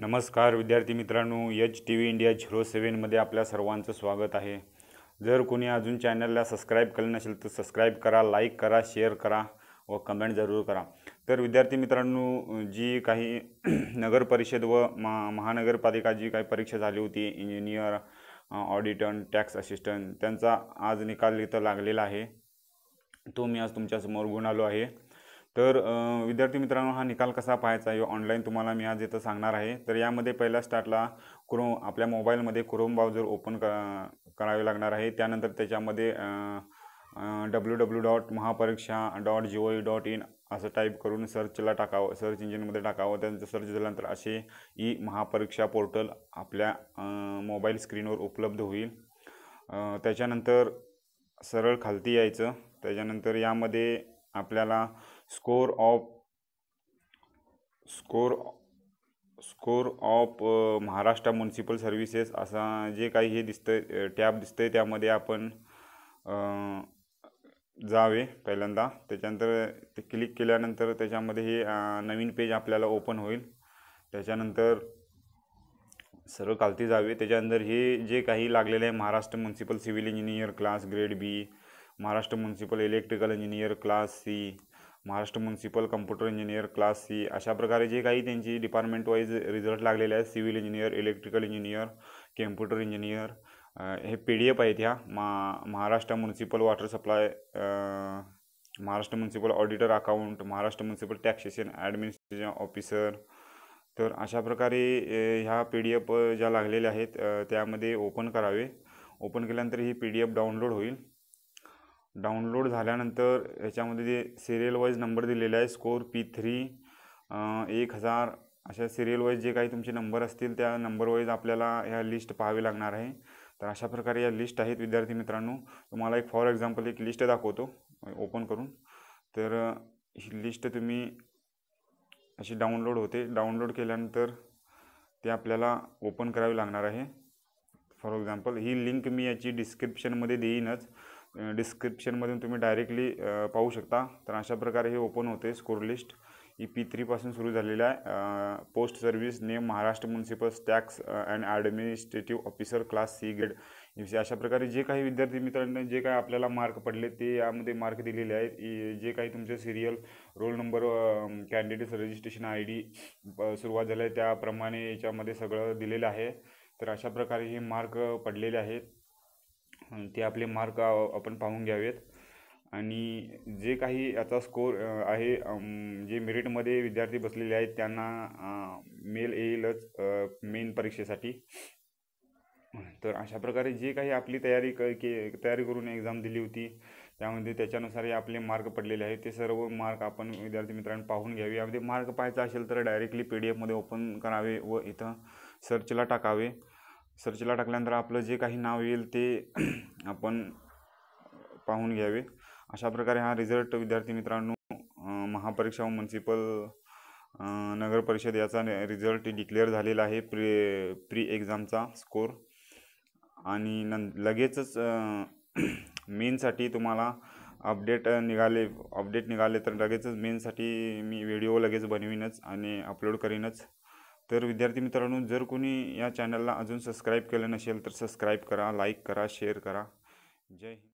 नमस्कार विद्यार्थी मित्रांनो H T V India zero सेवनमध्ये आपल्या सर्वांचं स्वागत आहे. जर कोणी अजून चॅनलला सबस्क्राईब केलं नसेल तर सबस्क्राईब करा लाईक करा शेअर करा व कमेंट जरूर करा. तर विद्यार्थी मित्रांनो जी काही नगर परिषद व मा महानगरपालिका जी काही परीक्षा झाली होती इंजिनियर ऑडिटन टॅक्स असिस्टंट त्यांचा आज निकाल इथं लागलेला आहे. तो मी आज तुमच्यासमोर घेऊन आलो आहे. तर विद्यार्थी मित्रांनो हा निकाल कसा पाहायचा आहे ऑनलाईन तुम्हाला मी आज इथं सांगणार आहे. तर यामध्ये पहिल्या स्टार्टला क्रोम आपल्या मोबाईलमध्ये क्रोम ब्राउझर ओपन क करावे लागणार आहे. त्यानंतर त्याच्यामध्ये W W dot Mahapariksha dot G O dot in असं टाईप करून सर्चला टाकावं सर्च इंजिनमध्ये टाकावं. त्यांचं सर्च झाल्यानंतर असे ई महापरीक्षा पोर्टल आपल्या मोबाईल स्क्रीनवर उपलब्ध होईल. त्याच्यानंतर सरळ खालती यायचं. त्याच्यानंतर यामध्ये आपल्याला score of score score of Maharashtra municipal services असा जे काही हे दिसतं टॅब दिसतंय त्यामध्ये आपण जावे पहिल्यांदा. त्याच्यानंतर ते क्लिक केल्यानंतर त्याच्यामध्ये हे नवीन पेज आपल्याला ओपन होईल. त्याच्यानंतर सर्व खालती जावे. त्याच्यानंतर हे जे काही लागलेलं आहे Maharashtra municipal civil engineer class grade B Maharashtra municipal electrical engineer class C Maharashtra municipal computer engineer class C अशा प्रकारे जे काही त्यांची डिपार्टमेंट वाईज रिझल्ट लागलेले आहेत civil engineer electrical engineer computer engineer हे पी डी एफ आहेत ह्या. मा Maharashtra municipal water supply Maharashtra municipal auditor account Maharashtra municipal taxation administration officer तर अशा प्रकारे ह्या पी डी एफ ज्या लागलेल्या आहेत त्यामध्ये ओपन करावे. ओपन केल्यानंतर ही पी डी एफ डाउनलोड होईल. डाउनलोड झाल्यानंतर याच्यामध्ये जे सिरियल वाईज नंबर दिलेले आहे स्कोर पी थ्री एक हजार अशा सिरियल वाईज जे काही तुमचे नंबर असतील त्या नंबर वाईज आपल्याला ह्या लिस्ट पाहावी लागणार आहे. तर अशा प्रकारे या लिस्ट आहेत विद्यार्थी मित्रांनो. तुम्हाला एक फॉर एक्झाम्पल एक लिस्ट दाखवतो ओपन करून. तर ही लिस्ट तुम्ही अशी डाउनलोड होते. डाउनलोड केल्यानंतर ते आपल्याला ओपन करावी लागणार आहे. फॉर एक्झाम्पल ही लिंक मी याची डिस्क्रिप्शनमध्ये देईनच. डिस्क्रिप्शनमधून तुम्ही डायरेक्टली पाहू शकता. तर अशा प्रकारे हे ओपन होते स्कोर लिस्ट ई पी थ्रीपासून सुरू झालेलं आहे. Post service name Maharashtra municipal tax and administrative officer class C grade अशा प्रकारे जे काही विद्यार्थी मित्रांनी जे काही आपल्याला मार्क पडले ते यामध्ये मार्क दिलेले आहेत. जे काही तुमचे serial roll number candidates registration I D सुरुवात झाली आहे त्याप्रमाणे याच्यामध्ये सगळं दिलेलं आहे. तर अशा प्रकारे हे मार्क पडलेले आहेत. ते आपले मार्क आपण पाहून घ्यावेत. आणि जे काही याचा स्कोर आहे जे मेरिटमध्ये विद्यार्थी बसलेले आहेत त्यांना मेल येईलच मेन परीक्षेसाठी. तर अशा प्रकारे जे काही आपली तयारी क के तयारी करून एक्झाम दिली होती त्यामध्ये त्याच्यानुसार आपले मार्क पडलेले आहेत. ते सर्व मार्क आपण विद्यार्थी मित्रांनो पाहून घ्यावे. यामध्ये मार्क पाहायचा असेल तर डायरेक्टली पी डी एफमध्ये ओपन करावे व इथं सर्चला टाकावे. सर्चला टाकल्यानंतर आपलं जे काही नाव येईल ते आपण पाहून घ्यावे. अशा प्रकारे हा रिझल्ट विद्यार्थी मित्रांनो महापरीक्षा व म्युन्सिपल नगर परिषद याचा रिझल्ट डिक्लेअर झालेला आहे प्री प्री एक्झामचा स्कोर आणि नं लगेचच मेनसाठी तुम्हाला अपडेट निघाले अपडेट निघाले तर लगेचच मेनसाठी मी व्हिडिओ लगेच बनवीनच आणि अपलोड करीनच. तर विद्यार्थी मित्रांनो जर कोणी या चॅनलला अजून सबस्क्राईब केलं नसेल तर सबस्क्राईब करा लाईक करा शेअर करा. जय हिंद.